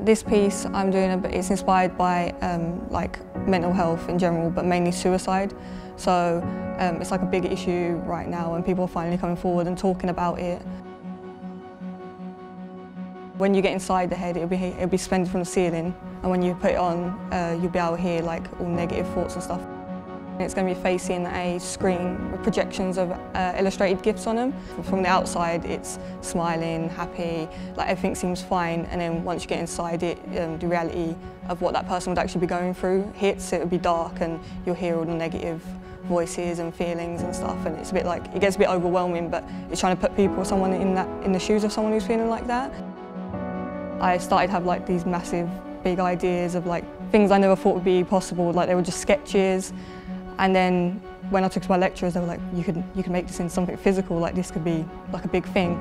This piece I'm doing, it's inspired by um, like mental health in general, but mainly suicide. So um, it's like a big issue right now and people are finally coming forward and talking about it. When you get inside the head, it'll be, it'll be suspended from the ceiling and when you put it on, uh, you'll be able to hear like all negative thoughts and stuff. It's going to be facing a screen with projections of uh, illustrated GIFs on them. From the outside it's smiling, happy, like everything seems fine. And then once you get inside it, um, the reality of what that person would actually be going through hits, it will be dark and you'll hear all the negative voices and feelings and stuff. And it's a bit like, it gets a bit overwhelming but it's trying to put people, someone in, that, in the shoes of someone who's feeling like that. I started to have like these massive big ideas of like things I never thought would be possible, like they were just sketches and then when I took to my lecturers, they were like, you can, you can make this into something physical, like this could be like a big thing.